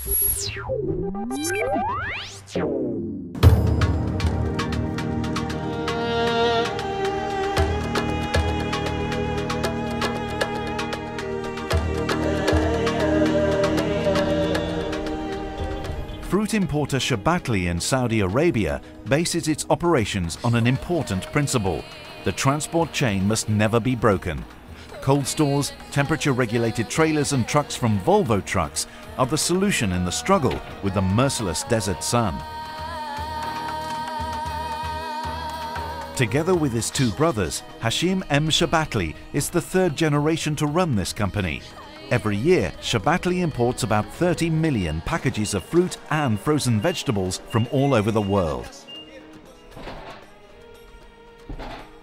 Fruit importer Sharbatly in Saudi Arabia bases its operations on an important principle. The transport chain must never be broken. Cold stores, temperature-regulated trailers and trucks from Volvo trucks are the solution in the struggle with the merciless desert sun. Together with his two brothers, Hashim M. Sharbatly is the third generation to run this company. Every year, Sharbatly imports about 30 million packages of fruit and frozen vegetables from all over the world.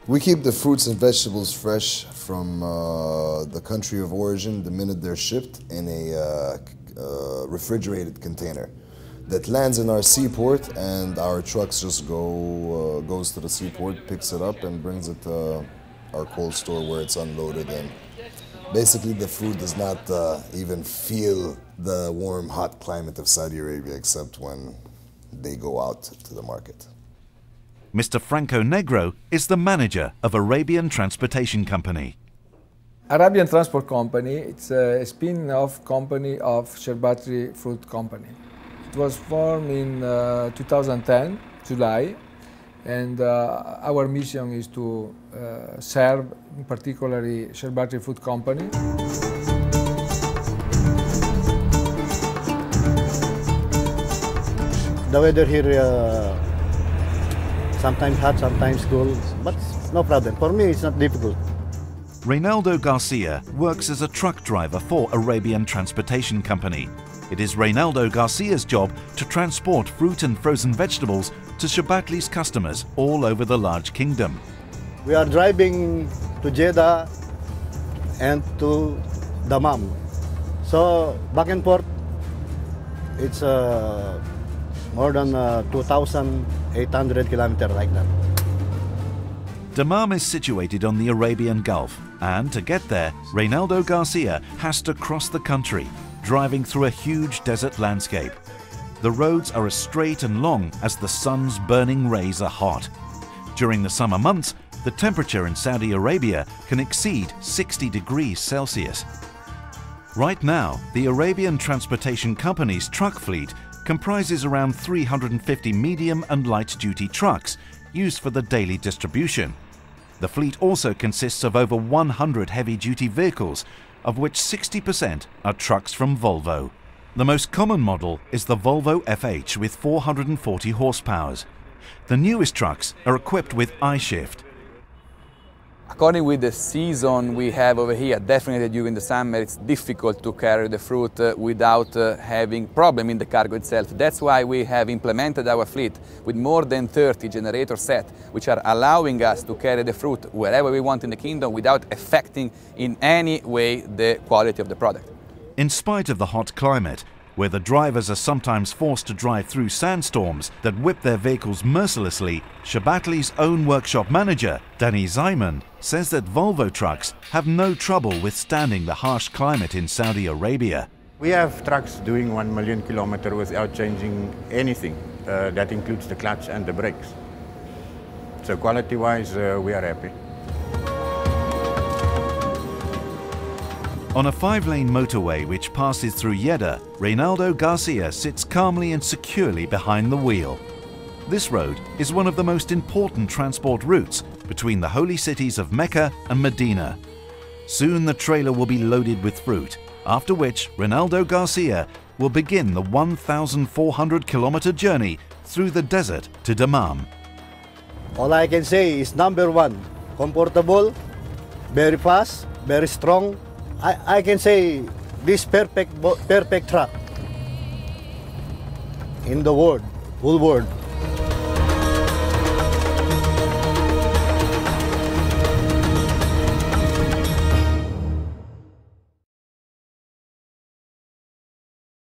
We keep the fruits and vegetables fresh from uh, the country of origin the minute they're shipped in a uh, uh, refrigerated container that lands in our seaport and our trucks just go uh, goes to the seaport, picks it up and brings it to our cold store where it's unloaded and basically the fruit does not uh, even feel the warm, hot climate of Saudi Arabia except when they go out to the market. Mr. Franco Negro is the manager of Arabian Transportation Company. Arabian Transport Company, it's a spin-off company of Sharbatly Fruit Company. It was formed in uh, 2010, July, and uh, our mission is to uh, serve, particularly Sharbatly Fruit Company. The weather here, uh, sometimes hot, sometimes cool, but no problem. For me, it's not difficult. Reynaldo Garcia works as a truck driver for Arabian Transportation Company. It is Reynaldo Garcia's job to transport fruit and frozen vegetables to Sharbatly's customers all over the large kingdom. We are driving to Jeddah and to Dammam. So back and forth, it's uh, more than uh, 2,800 kilometers like that. Dammam is situated on the Arabian Gulf, and to get there, Reynaldo Garcia has to cross the country, driving through a huge desert landscape. The roads are as straight and long as the sun's burning rays are hot. During the summer months, the temperature in Saudi Arabia can exceed 60 degrees Celsius. Right now, the Arabian Transportation Company's truck fleet comprises around 350 medium and light-duty trucks used for the daily distribution. The fleet also consists of over 100 heavy-duty vehicles, of which 60% are trucks from Volvo. The most common model is the Volvo FH with 440 horsepower. The newest trucks are equipped with iShift, According with the season we have over here, definitely during the summer it's difficult to carry the fruit uh, without uh, having problem in the cargo itself. That's why we have implemented our fleet with more than 30 generator set, which are allowing us to carry the fruit wherever we want in the kingdom without affecting in any way the quality of the product. In spite of the hot climate, where the drivers are sometimes forced to drive through sandstorms that whip their vehicles mercilessly, Sharbatly's own workshop manager, Danny Zyman, says that Volvo trucks have no trouble withstanding the harsh climate in Saudi Arabia. We have trucks doing 1 million kilometer without changing anything. Uh, that includes the clutch and the brakes. So quality-wise, uh, we are happy. On a five-lane motorway which passes through Jeddah, Reynaldo Garcia sits calmly and securely behind the wheel. This road is one of the most important transport routes between the holy cities of Mecca and Medina. Soon the trailer will be loaded with fruit, after which Reynaldo Garcia will begin the 1,400 kilometer journey through the desert to Dammam. All I can say is number one, comfortable, very fast, very strong, I, I can say this perfect perfect truck in the world, whole world.